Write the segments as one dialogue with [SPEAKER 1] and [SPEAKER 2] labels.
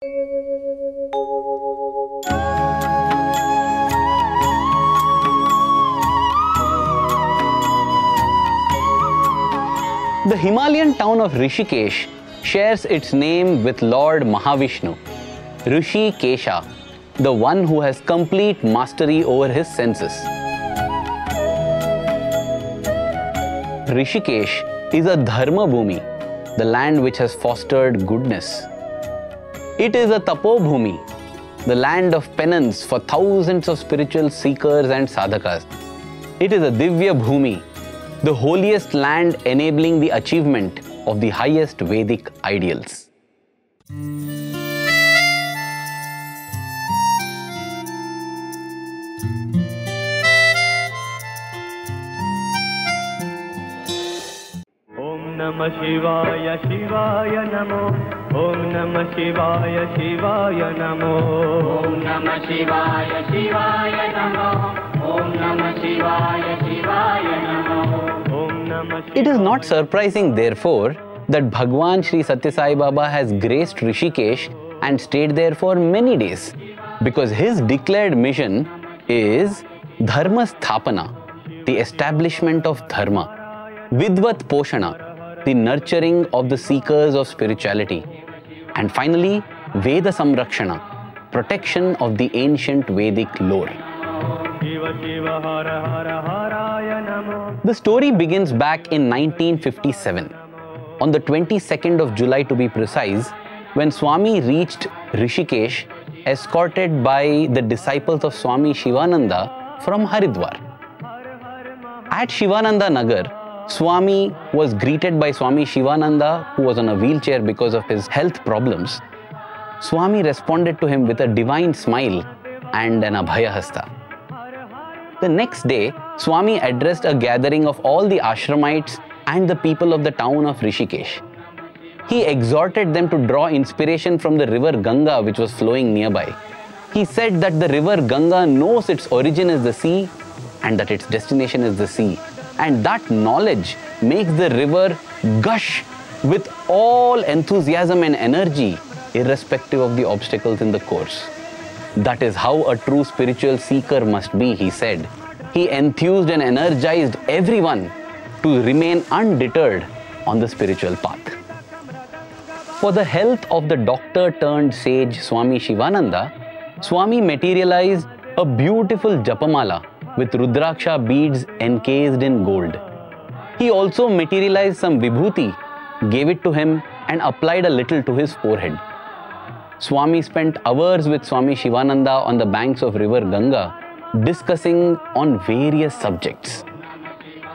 [SPEAKER 1] The Himalayan town of Rishikesh shares its name with Lord Mahavishnu, Rishi Kesha, the one who has complete mastery over his senses. Rishikesh is a Dharma Bhumi, the land which has fostered goodness. It is a Tapo Bhumi, the land of penance for thousands of spiritual seekers and sadhakas. It is a Divya Bhumi, the holiest land enabling the achievement of the highest Vedic ideals.
[SPEAKER 2] ॐ नमः शिवाय शिवाय नमो ॐ नमः शिवाय शिवाय नमो
[SPEAKER 3] ॐ नमः शिवाय शिवाय नमो ॐ नमः शिवाय शिवाय नमो
[SPEAKER 2] ॐ नमः
[SPEAKER 1] It is not surprising therefore that Bhagwan Sri Sathya Sai Baba has graced Rishikesh and stayed there for many days because his declared mission is Dharma Sthapana, the establishment of Dharma, Vidvat Poshana, the nurturing of the seekers of spirituality, and finally, Veda Samrakshana, protection of the ancient Vedic lore. The story begins back in 1957, on the 22nd of July to be precise, when Swami reached Rishikesh escorted by the disciples of Swami Shivananda from Haridwar. At Shivananda Nagar, Swami was greeted by Swami Shivananda, who was on a wheelchair because of his health problems. Swami responded to him with a divine smile and an Abhayahasta. The next day, Swami addressed a gathering of all the ashramites and the people of the town of Rishikesh. He exhorted them to draw inspiration from the river Ganga, which was flowing nearby. He said that the river Ganga knows its origin is the sea and that its destination is the sea. And that knowledge makes the river gush with all enthusiasm and energy, irrespective of the obstacles in the course. That is how a true spiritual seeker must be, he said. He enthused and energized everyone to remain undeterred on the spiritual path. For the health of the doctor turned sage Swami Shivananda, Swami materialized a beautiful Japamala with Rudraksha beads encased in gold. He also materialized some Vibhuti, gave it to him, and applied a little to his forehead. Swami spent hours with Swami Shivananda on the banks of river Ganga discussing on various subjects.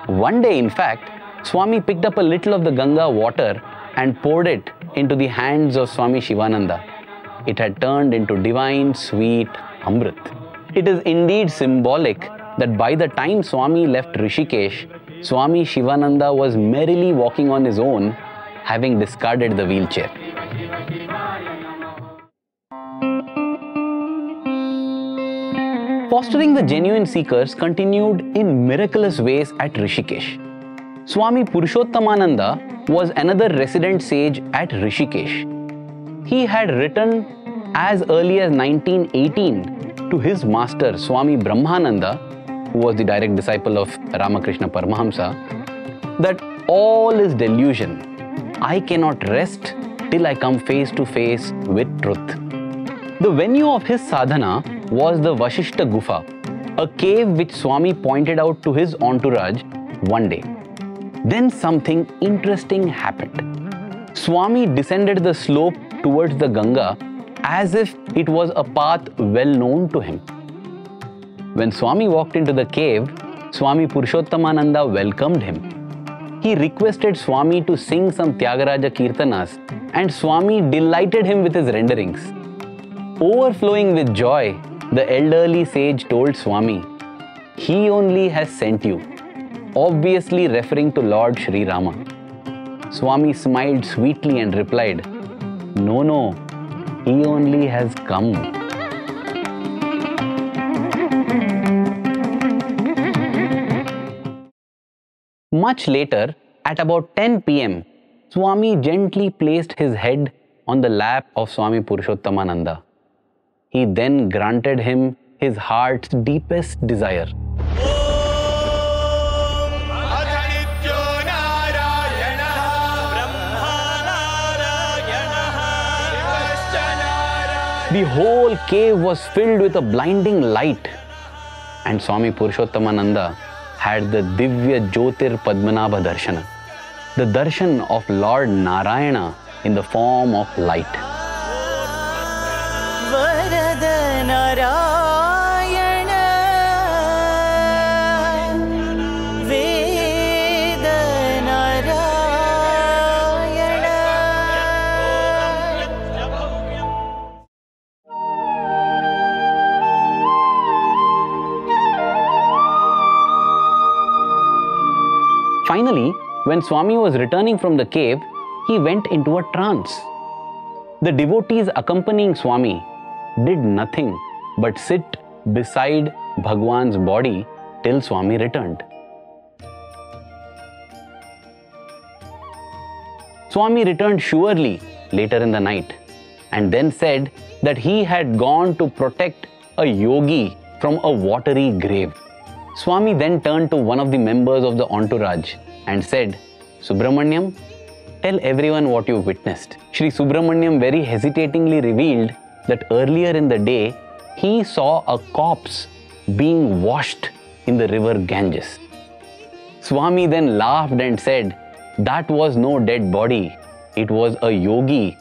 [SPEAKER 1] One day, in fact, Swami picked up a little of the Ganga water and poured it into the hands of Swami Shivananda. It had turned into divine, sweet Amrit. It is indeed symbolic that by the time Swami left Rishikesh, Swami Shivananda was merrily walking on his own, having discarded the wheelchair. Fostering the genuine seekers continued in miraculous ways at Rishikesh. Swami Purushottamananda was another resident sage at Rishikesh. He had written as early as 1918 to his master Swami Brahmananda, who was the direct disciple of Ramakrishna Paramahamsa, that all is delusion. I cannot rest till I come face to face with truth. The venue of his sadhana was the Vashishta Gufa, a cave which Swami pointed out to his entourage one day. Then something interesting happened. Swami descended the slope towards the Ganga as if it was a path well known to him. When Swami walked into the cave, Swami Purushottamananda welcomed him. He requested Swami to sing some Tyagaraja Kirtanas, and Swami delighted him with his renderings. Overflowing with joy, the elderly sage told Swami, He only has sent you, obviously referring to Lord Sri Rama. Swami smiled sweetly and replied, No, no, he only has come. Much later, at about 10 pm, Swami gently placed his head on the lap of Swami Purushottamananda. He then granted him his heart's deepest desire. The whole cave was filled with a blinding light, and Swami Purushottamananda had the Divya Jyotir Padmanabha Darshana, the darshan of Lord Narayana in the form of light. Finally, when Swami was returning from the cave, he went into a trance. The devotees accompanying Swami did nothing but sit beside Bhagwan's body till Swami returned. Swami returned surely later in the night and then said that he had gone to protect a yogi from a watery grave. Swami then turned to one of the members of the entourage and said, Subramanyam, tell everyone what you witnessed. Sri Subramanyam very hesitatingly revealed that earlier in the day he saw a corpse being washed in the river Ganges. Swami then laughed and said, That was no dead body, it was a yogi.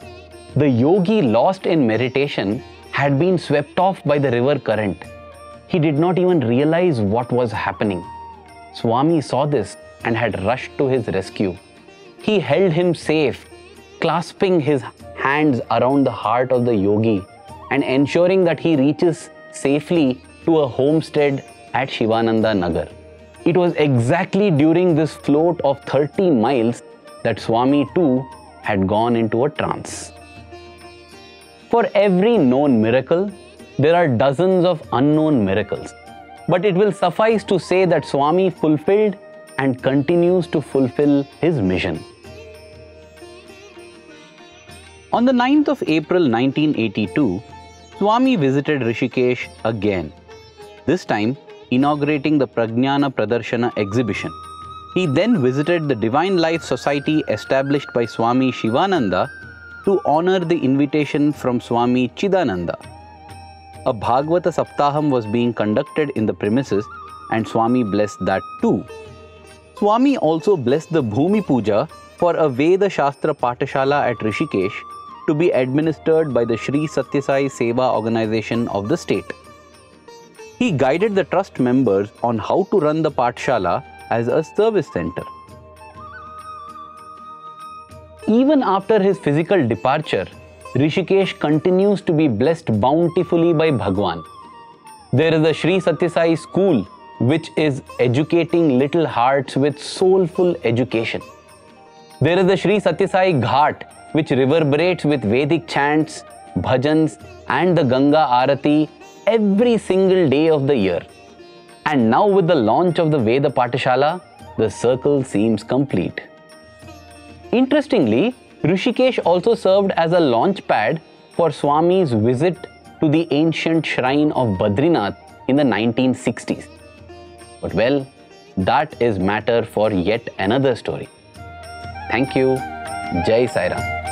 [SPEAKER 1] The yogi lost in meditation had been swept off by the river current. He did not even realize what was happening. Swami saw this and had rushed to his rescue. He held him safe, clasping his hands around the heart of the yogi and ensuring that he reaches safely to a homestead at Shivananda Nagar. It was exactly during this float of 30 miles that Swami too had gone into a trance. For every known miracle, there are dozens of unknown miracles. But it will suffice to say that Swami fulfilled and continues to fulfill his mission. On the 9th of April 1982, Swami visited Rishikesh again, this time inaugurating the Prajnana Pradarshana exhibition. He then visited the Divine Life Society established by Swami Shivananda to honor the invitation from Swami Chidananda. A Bhagavata Saptaham was being conducted in the premises and Swami blessed that too. Swami also blessed the Bhumi Puja for a Veda Shastra Patashala at Rishikesh to be administered by the Sri Sathya Sai Seva organization of the state. He guided the trust members on how to run the Patshala as a service center. Even after his physical departure, Rishikesh continues to be blessed bountifully by Bhagwan. There is a Sri Sathya Sai school which is educating little hearts with soulful education. There is the Sri Sathya Sai Ghat which reverberates with Vedic chants, bhajans, and the Ganga Arati every single day of the year. And now, with the launch of the Veda Patashala, the circle seems complete. Interestingly, Rishikesh also served as a launch pad for Swami's visit to the ancient shrine of Badrinath in the 1960s. But well, that is matter for yet another story. Thank you. Jai Sai Ram.